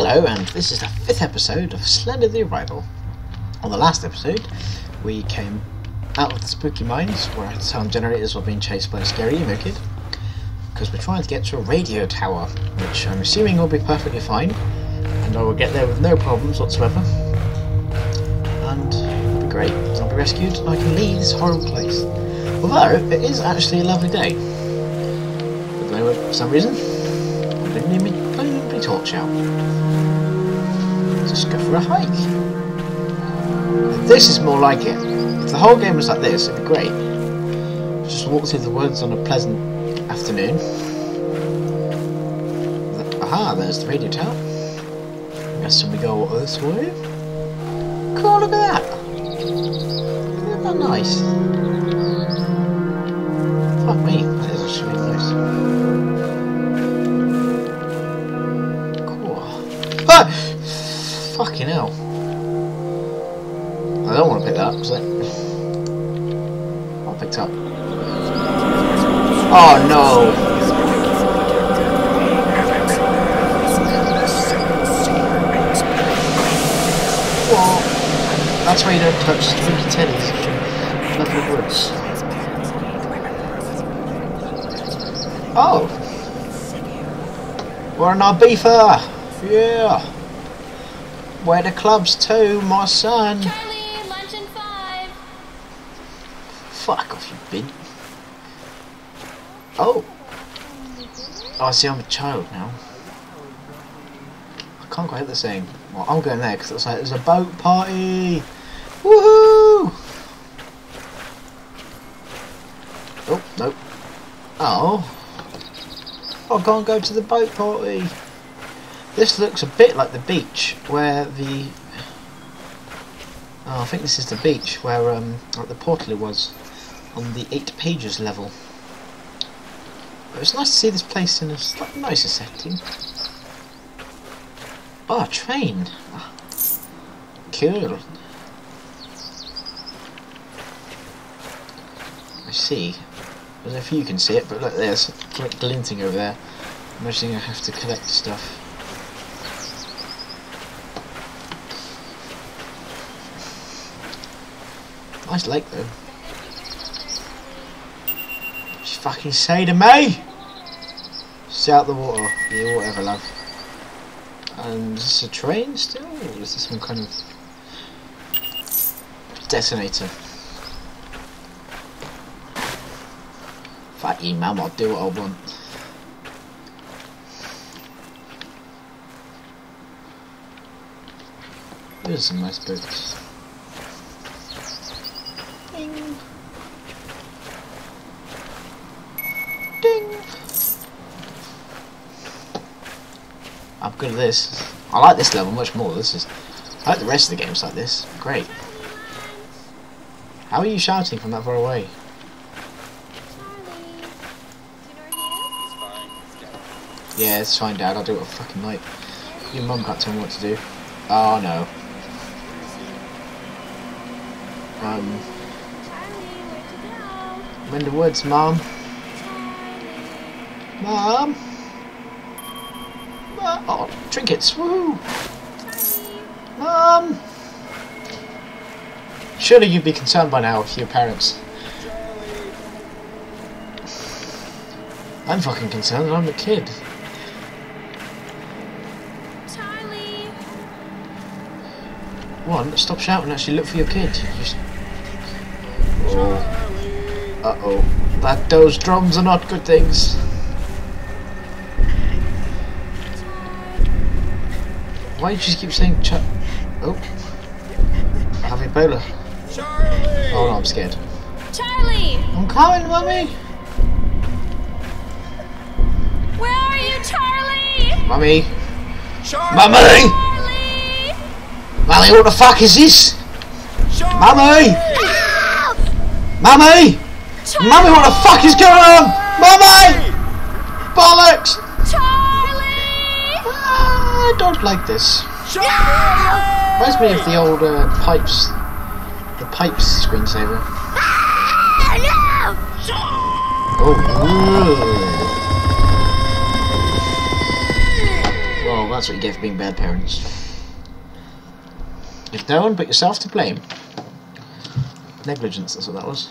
Hello, and this is the fifth episode of Slender the Arrival. On the last episode, we came out of the spooky mines where our sound generators were being chased by a scary emo kid. Because we're trying to get to a radio tower, which I'm assuming will be perfectly fine, and I will get there with no problems whatsoever. And it'll be great. I'll be rescued, and I can leave this horrible place. Although, it is actually a lovely day. For some reason, I didn't need me torch out. Just go for a hike. This is more like it. If the whole game was like this, it'd be great. Just walk through the woods on a pleasant afternoon. Aha, there's the radio tower. Guess we go this way. Cool, look at that. Isn't that nice? Oh no! What? That's why you don't touch spooky teddies. Lovely woods. Oh! We're in Ibiza! Yeah! Where the club's too, my son! Charlie, lunch in five. Fuck off, you bitch. Oh! Oh, I see, I'm a child now. I can't quite hit the same. Well, I'm going there because it's like there's a boat party! Woohoo! Oh, nope. Oh. I can't go to the boat party. This looks a bit like the beach where the. Oh, I think this is the beach where um, like the portal was on the eight pages level. But it's nice to see this place in a slightly nicer setting. Oh, train. Ah, Cool. I see. I don't know if you can see it, but look, there's gl- glinting over there. I'm imagining I have to collect stuff. Nice lake though. What you fucking say to me? Stay out the water. Yeah, whatever, love. And is this a train still? Or is this some kind of detonator? Fuck you, mum, I'll do what I want. There's some nice boots. Good at this. I like this level much more. This is. I like the rest of the games like this. Great. How are you shouting from that far away? Yeah, it's fine, Dad. I'll do it I fucking like. Your mum can't tell me what to do. Oh no. Um, the woods, Mum. Charlie. Oh, trinkets! Woo! Mum. Surely you'd be concerned by now if your parents. I'm fucking concerned. I'm a kid. Charlie. One, stop shouting. Actually, look for your kid. Just-. Uh oh. That those drums are not good things. Why do you just keep saying ch? Oh. I have Ebola. Charlie! Oh no, I'm scared. Charlie. I'm coming, mummy. Where are you, Charlie? Mummy. Charlie! Mummy. Charlie. Mummy, what the fuck is this? Charlie! Mummy. Mummy. Mummy, what the fuck is going on? Mummy. Bollocks. I don't like this. Reminds me of the old uh, pipes, the pipes screensaver. Oh. Well, that's what you get for being bad parents. If no one but yourself to blame. Negligence, that's what that was.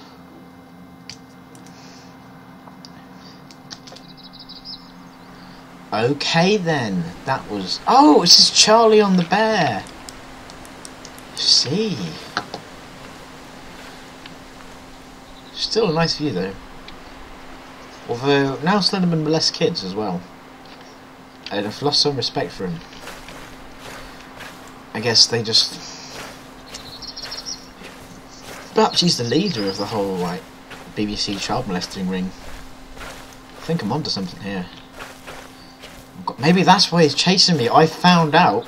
Okay then, that was. Oh, this is Charlie on the bear. See. Still a nice view though. Although now Slenderman molests kids as well. And I'd have lost some respect for him. I guess they just. Perhaps he's the leader of the whole like BBC child molesting ring. I think I'm onto something here. Maybe that's why he's chasing me. I found out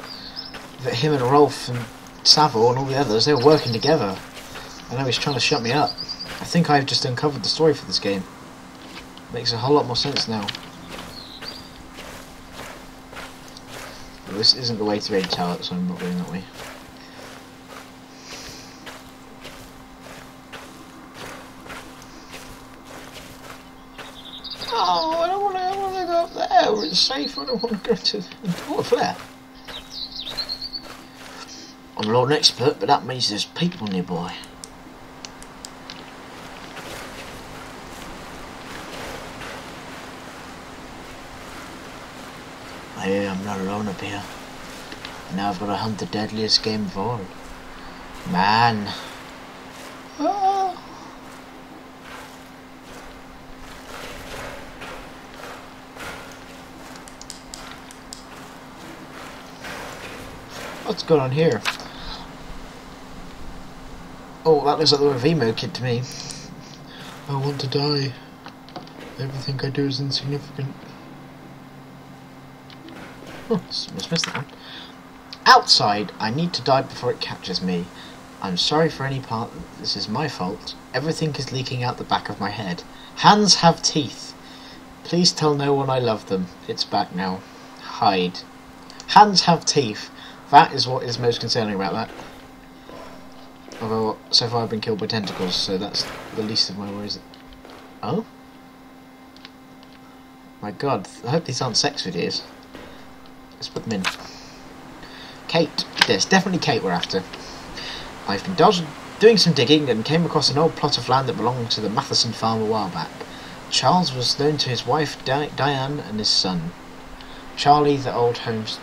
that him and Rolf and Savile and all the others they were working together. I know he's trying to shut me up. I think I've just uncovered the story for this game. Makes a whole lot more sense now. Well, this isn't the way to tell it, so I'm not going that way. Oh, I don't want to. I want to go it's safe. I don't want to go to. Oh, flare. I'm not an expert, but that means there's people nearby. Hey, I'm not alone up here. Now I've got to hunt the deadliest game of all. Man. Ah. What's going on here? Oh, that looks like the Vimo kid to me. I want to die. Everything I do is insignificant. Oh, must that. Outside, I need to die before it catches me. I'm sorry for any part. This is my fault. Everything is leaking out the back of my head. Hands have teeth. Please tell no one I love them. It's back now. Hide. Hands have teeth. That is what is most concerning about that. Although, so far I've been killed by tentacles, so that's the least of my worries. Oh? My god, I hope these aren't sex videos. Let's put them in. Kate. There's definitely Kate we're after. I've been doing some digging and came across an old plot of land that belonged to the Matheson farm a while back. Charles was known to his wife Di- Diane and his son. Charlie, the old homes.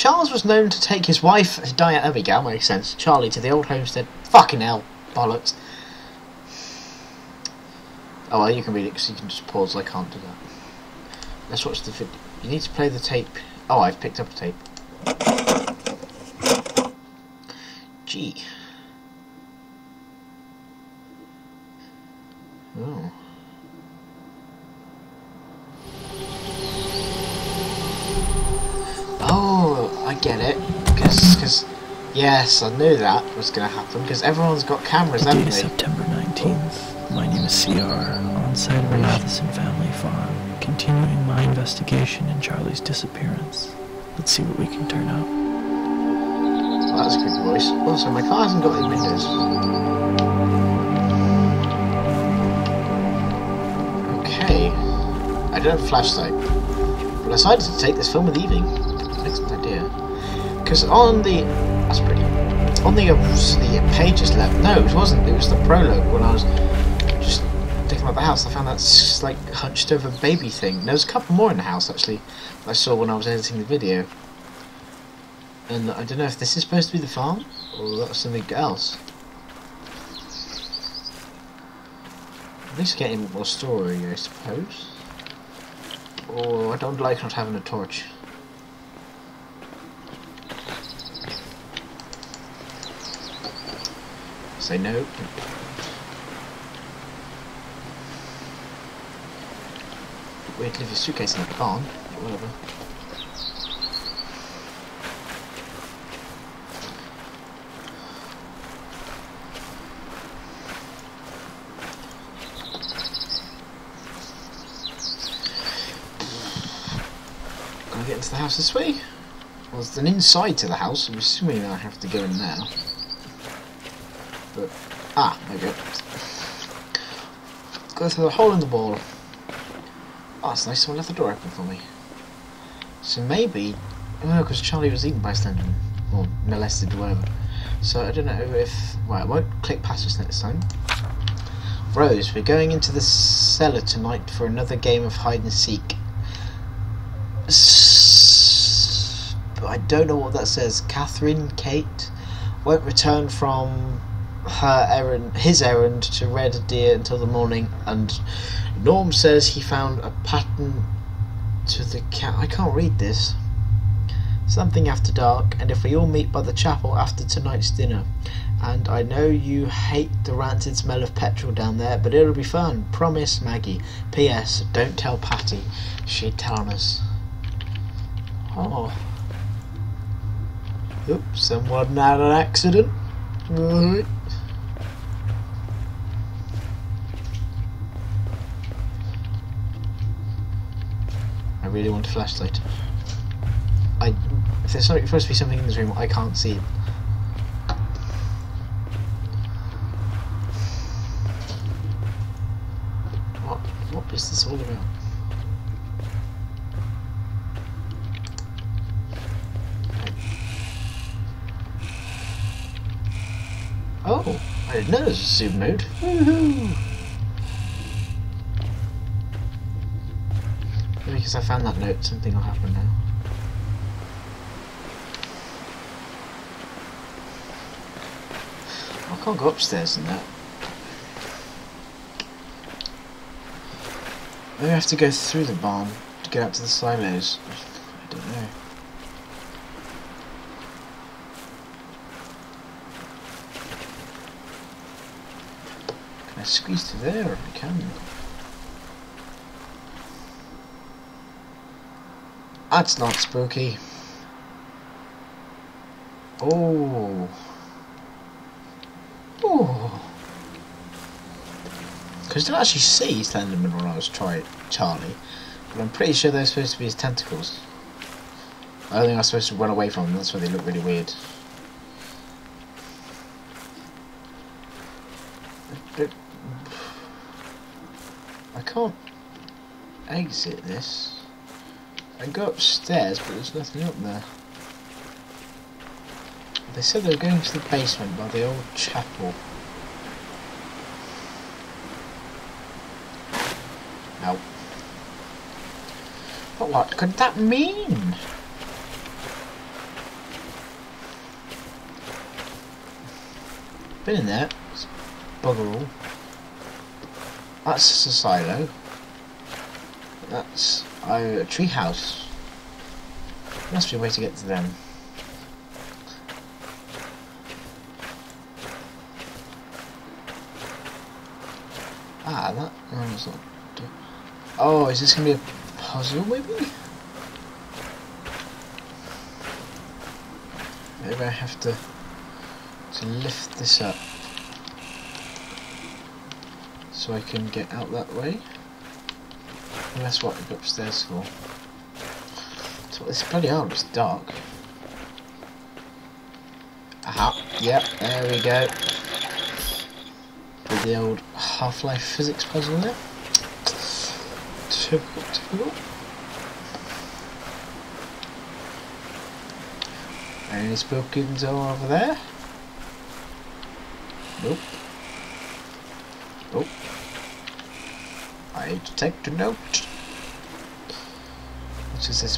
Charles was known to take his wife Diane. There we go, makes sense. Charlie to the old homestead. Fucking hell, bollocks. Oh well, you can read it because you can just pause. I can't do that. Let's watch the video. You need to play the tape. Oh, I've picked up a tape. Gee. Oh, I get it. Because, because, yes, I knew that was going to happen. Because everyone's got cameras, haven't they? September 19th. My name is CR, on site of the Matheson family farm, continuing my investigation in Charlie's disappearance. Let's see what we can turn up. Well, that's a good voice. Also, my car hasn't got any windows. Okay. I don't have a flashlight. But I decided to take this film in the evening. Excellent idea. Because on the... That's pretty. On the, the pages left... No, it wasn't. It was the prologue when I was just thinking about the house. I found that like hunched over baby thing. There was a couple more in the house, actually, I saw when I was editing the video. And I don't know if this is supposed to be the farm or that's something else. At least getting more story, I suppose. Oh, I don't like not having a torch. Say no. Wait, leave your suitcase in the barn. Whatever. Gonna get into the house this way? Well, it's an inside to the house. I'm assuming I have to go in there. But ah, there we go. Go through the hole in the wall. Oh, it's nice. Someone left the door open for me. So maybe, no, because Charlie was eaten by Slenderman or molested, or whatever. So I don't know if. Well, I won't click past this next time. Rose, we're going into the cellar tonight for another game of hide and seek. I don't know what that says. Catherine, Kate, won't return from her errand, his errand to Red Deer until the morning, and Norm says he found a pattern to the cat. I can't read this. Something after dark, and if we all meet by the chapel after tonight's dinner. And I know you hate the rancid smell of petrol down there, but it'll be fun. Promise, Maggie. P.S. Don't tell Patty. She'd tell on us. Oh. Oops, someone had an accident. Right. Really want a flashlight. I if there's supposed to be something in this room, I can't see it. What what is this all about? Oh, I didn't know there was a super mode. Woohoo! Because I found that note, something will happen now. I can't go upstairs in that. Maybe I have to go through the barn to get out to the silos. I don't know. Can I squeeze through there? I can. That's not spooky. Oh. Oh. Because I didn't actually see Slenderman when I was trying Charlie, but I'm pretty sure they're supposed to be his tentacles. I don't think I was supposed to run away from them, that's why they look really weird. I can't exit this. I go upstairs, but there's nothing up there. They said they were going to the basement by the old chapel. No. But what could that mean? Been in there. It's bugger all. That's a silo. That's uh, a tree house. Must be a way to get to them. Ah, that. It's not. Oh, is this gonna be a puzzle, maybe? Maybe I have to to lift this up so I can get out that way. That's what I go upstairs for. So it's bloody hard. It's dark. Aha! Yep, there we go with the old Half-Life physics puzzle there. Typical, typical. Any spookins over there? Nope. Nope. I detect a note.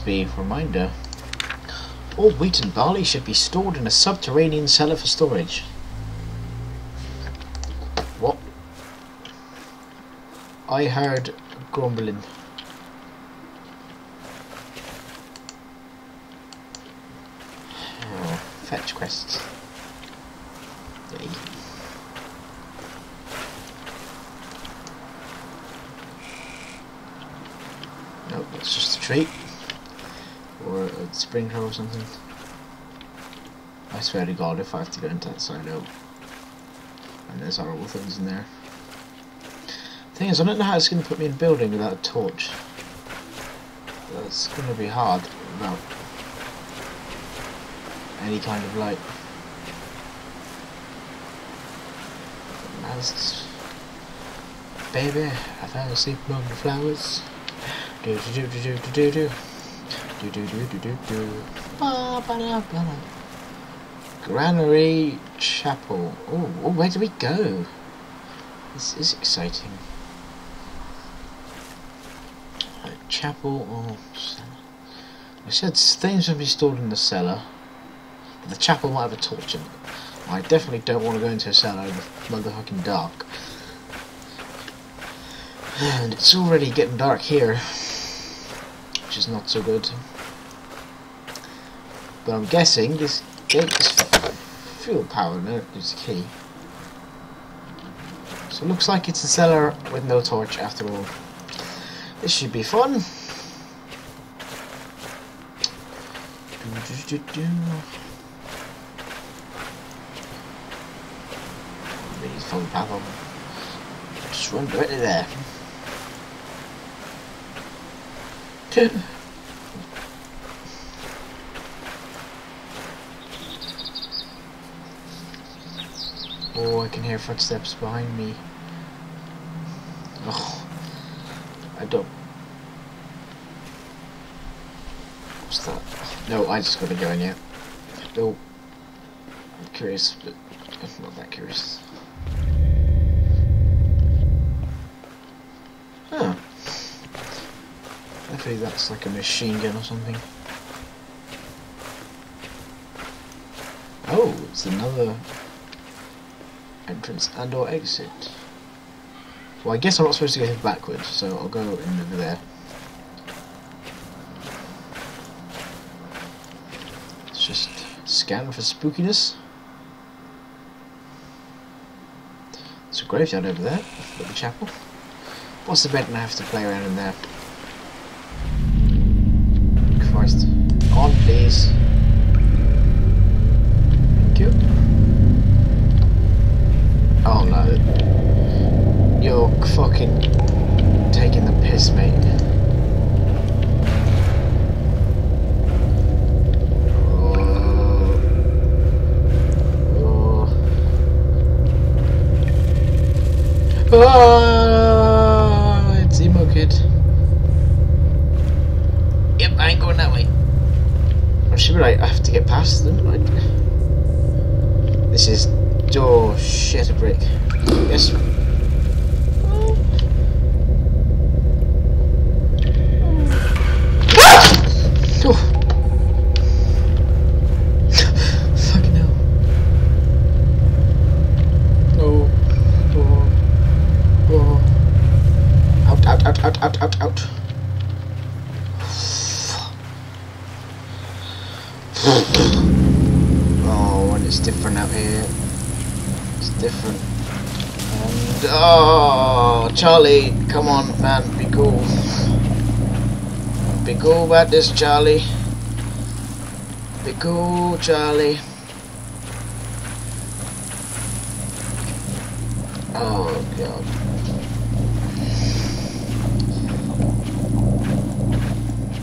Be? Reminder. All wheat and barley should be stored in a subterranean cellar for storage. What? I heard grumbling. Oh, fetch quests. Yay. Nope, it's just a tree. Or a spring sprinkler or something. I swear to god if I have to go into that silo and there's horrible things in there. Thing is, I don't know how it's going to put me in a building without a torch. That's going to be hard without any kind of light. Nice. Baby, I fell asleep among the flowers. Do do do do do do do do. Do do do do do. Granary Chapel. Oh, oh, where do we go? This is exciting. Uh, chapel or cellar? I said things will be stored in the cellar. But the chapel might have a torch in it. I definitely don't want to go into a cellar in the motherfucking dark. And it's already getting dark here, which is not so good. But I'm guessing this gate is fuel powered, no, it's key. So it looks like it's a cellar with no torch after all. This should be fun. Do-do-do-do. Really fun paddle. Just run directly there. Oh, I can hear footsteps behind me. Oh, I don't. What's that? No, I just gotta go in yet. No. I'm curious, but I'm not that curious. That's like a machine gun or something. Oh, it's another entrance and or exit. Well, I guess I'm not supposed to go backwards, so I'll go in over there. Let's just scan for spookiness. There's a graveyard over there, the chapel. What's the bet I have to play around in there? Please. Thank you. Oh no. You're fucking taking the piss, mate. Oh. Oh. Ah, it's emo kid. Yep, I ain't going that way. Right. I have to get past them. Right? This is door shit a brick. Yes. Oh. Fucking hell. Oh. Oh. Oh. Out, out, out, out, out, out, out. Oh, and it's different out here. It's different. And oh, Charlie, come on, man, be cool. Be cool about this, Charlie. Be cool, Charlie. Oh god.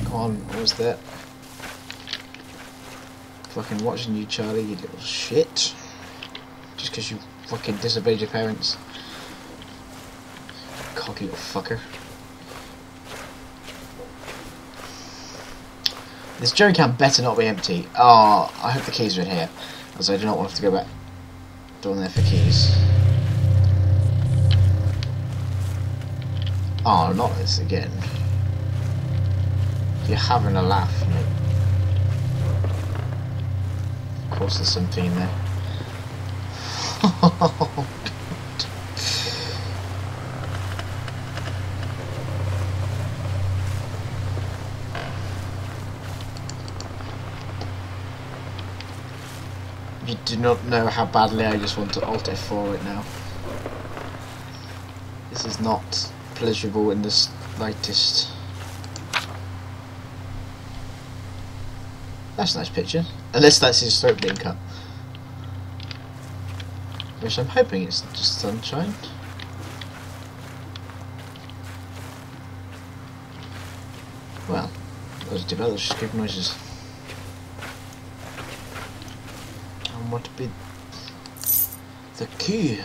Come on, what was that? Fucking watching you, Charlie, you little shit. Just because you fucking disobeyed your parents. Cocky little fucker. This jerry can better not be empty. Oh, I hope the keys are in here. As I do not want to have to go back down there for keys. Oh, not this again. You're having a laugh, mate. Of course there's something in there. you do not know how badly I just want to Alt F4 right now. This is not pleasurable in the slightest. That's a nice picture. Unless that's his throat being cut. Which I'm hoping it's just sunshine. Well, those developers just give noises. What to be the key?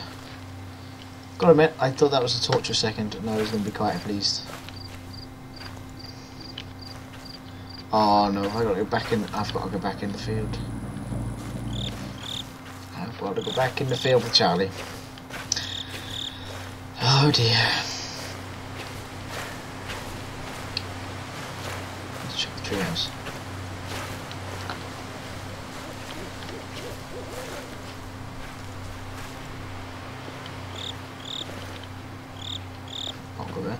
Gotta admit, I thought that was a torture second, and I was to be quite pleased. Oh no, I gotta go back in. I've got to go back in the field. I've got to go back in the field with Charlie. Oh dear. Let's check the treehouse. I'll go there.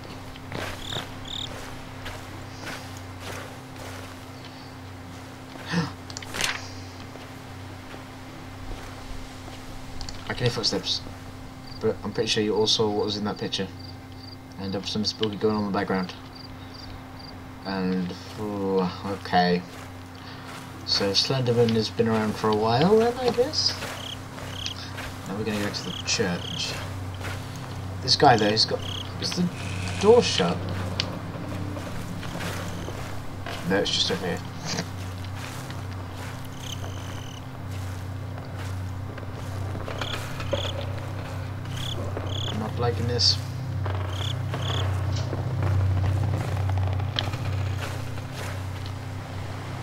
I can hear footsteps, but I'm pretty sure you all saw what was in that picture. And there was some spooky going on in the background. And, ooh, okay. So Slenderman has been around for a while then, I guess? Now we're gonna go to the church. This guy though, he's got... Is the door shut? No, it's just over here. I'm not liking this.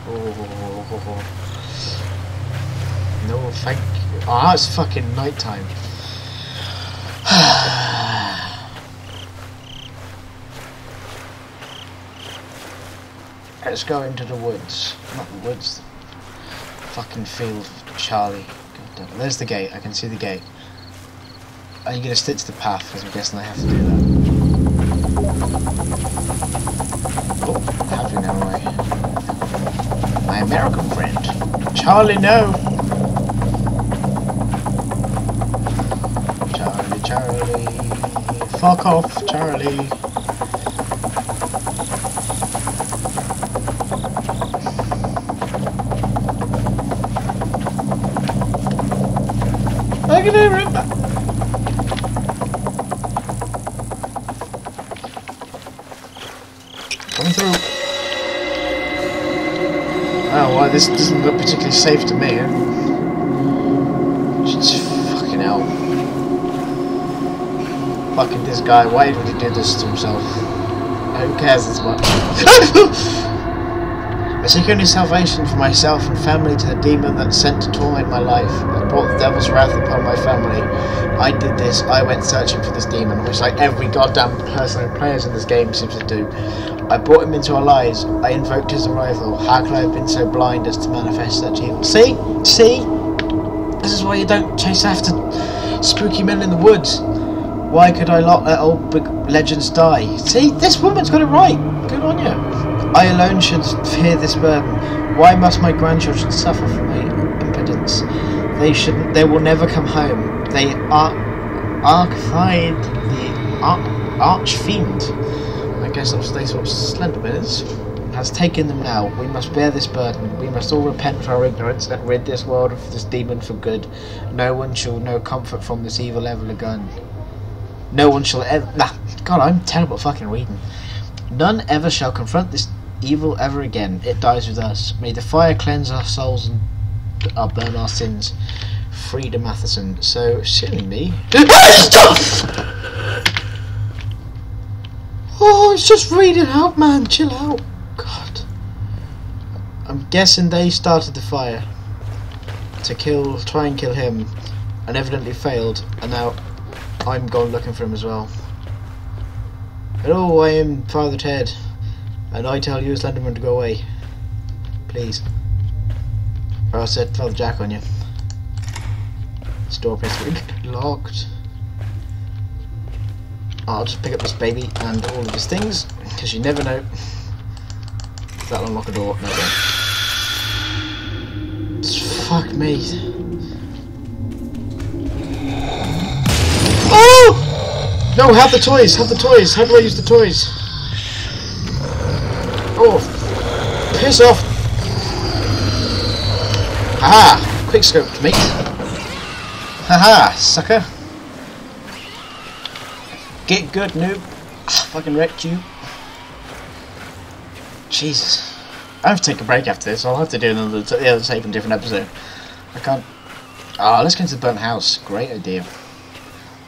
Oh, no, thank you. Ah, it's fucking nighttime. Let's go into the woods. Not the woods. The Fucking field, Charlie. There's the gate. I can see the gate. Are you gonna to the path? Because I'm guessing I have to do that. Charlie, no! Charlie, Charlie. Fuck off, Charlie. I can hear this doesn't look particularly safe to me. Just fucking hell. Fucking this guy, why would he do this to himself? Who cares as much? I seek only salvation for myself and family to the demon that sent to torment my life. Devil's wrath upon my family. I did this. I went searching for this demon, which like every goddamn person who plays in this game seems to do. I brought him into our lives. I invoked his arrival. How could I have been so blind as to manifest such evil? See? See? This is why you don't chase after spooky men in the woods. Why could I not let old big legends die? See? This woman's got it right. Good on you. I alone should fear this burden. Why must my grandchildren suffer for my impotence? They should. They will never come home. They are archified the ar- arch fiend. I guess that's that's what Slenderman is. Has taken them now. We must bear this burden. We must all repent for our ignorance and rid this world of this demon for good. No one shall know comfort from this evil ever again. No one shall ever. Nah, God, I'm terrible at fucking reading. None ever shall confront this evil ever again. It dies with us. May the fire cleanse our souls and uh, burn our sins. Frida Matheson. So, silly me. oh, it's just reading out, man. Chill out. God. I'm guessing they started the fire to kill, try and kill him, and evidently failed. And now I'm gone looking for him as well. Hello, I am Father Ted, and I tell you, Slenderman, to go away. Please. Or I'll set Father Jack on you. This door appears to be locked. I'll just pick up this baby and all of his things, because you never know. That'll unlock a door. No, it won't. Fuck me. Oh! No, have the toys, have the toys. How do I use the toys? Oh, piss off. Haha, quick scope, mate. Haha, sucker. Get good, noob. Ah, fucking wrecked you. Jesus. I have to take a break after this. I'll have to do another t- yeah, save in a different episode. I can't. Ah, let's get into the burnt house. Great idea.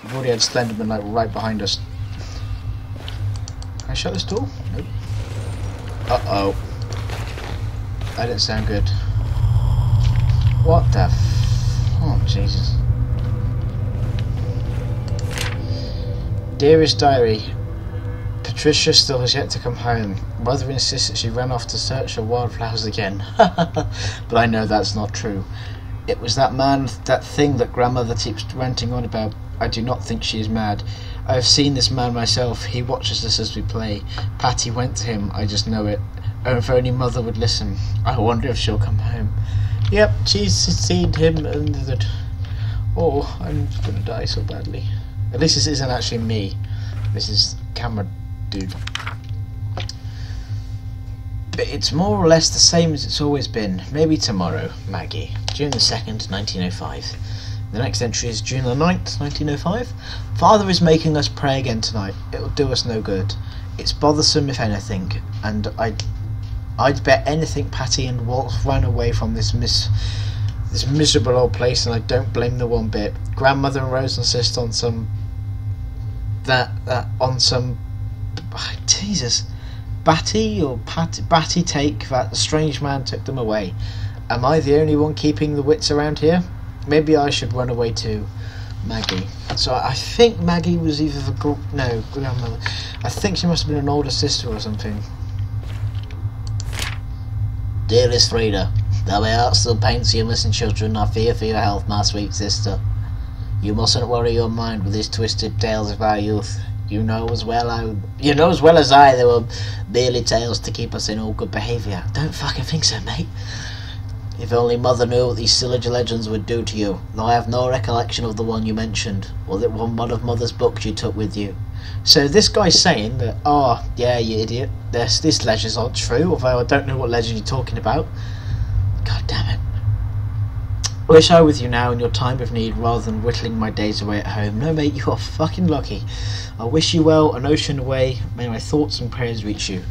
We've already had Slenderman like right behind us. Can I shut this door? Nope. Uh oh. That didn't sound good. What the? F- oh Jesus! Dearest diary, Patricia still has yet to come home. Mother insists that she ran off to search for wildflowers again. but I know that's not true. It was that man, that thing that grandmother keeps ranting on about. I do not think she is mad. I have seen this man myself. He watches us as we play. Patty went to him. I just know it. Oh, if only mother would listen. I wonder if she'll come home. Yep, she's seen him and. Oh, I'm gonna die so badly. At least this isn't actually me. This is camera dude. But it's more or less the same as it's always been. Maybe tomorrow, Maggie. June the 2nd, 1905. The next entry is June the 9th, 1905. Father is making us pray again tonight. It'll do us no good. It's bothersome if anything, and I'd, I'd bet anything Patty and Walt ran away from this miss this miserable old place, and I don't blame the one bit. Grandmother and Rose insist on some that that on some ah, Jesus Batty or Pat, Batty take that the strange man took them away. Am I the only one keeping the wits around here? Maybe I should run away too. Maggie. So I think Maggie was either the no grandmother. I think she must have been an older sister or something. Dearest Frida, though my heart still pains you missing children, I fear for your health, my sweet sister. You mustn't worry your mind with these twisted tales of our youth. You know as well I, you know as well as I, they were merely tales to keep us in all good behaviour. Don't fucking think so, mate. If only Mother knew what these silly legends would do to you, though I have no recollection of the one you mentioned, or that one one of Mother's books you took with you. So this guy's saying that, oh, yeah, you idiot, this, this legends aren't true, although I don't know what legend you're talking about. God damn it. Wish I were with you now in your time of need rather than whittling my days away at home. No, mate, you are fucking lucky. I wish you well, an ocean away. May my thoughts and prayers reach you.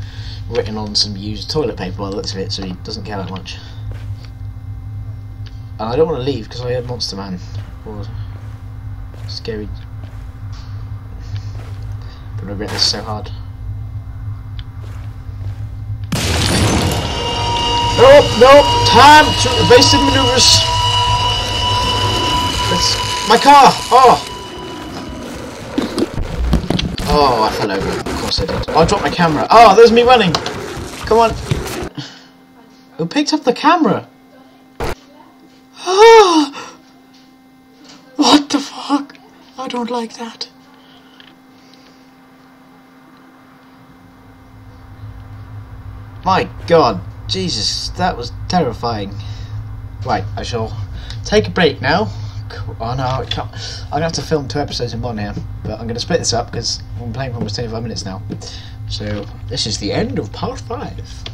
Written on some used toilet paper by the looks of it, so he doesn't care that much. And I don't want to leave because I heard Monster Man. Or scary. Gonna this so hard. Nope, nope, time to evasive maneuvers. It's my car! Oh! Oh, I fell over. Of course I did. Oh, I dropped my camera. Oh, there's me running! Come on. Who picked up the camera? Ah! What the fuck? I don't like that. My god, Jesus, that was terrifying. Right, I shall take a break now. Oh no, I can't. I'm gonna have to film two episodes in one here, but I'm gonna split this up because I'm playing for almost 25 minutes now. So, this is the end of part 5.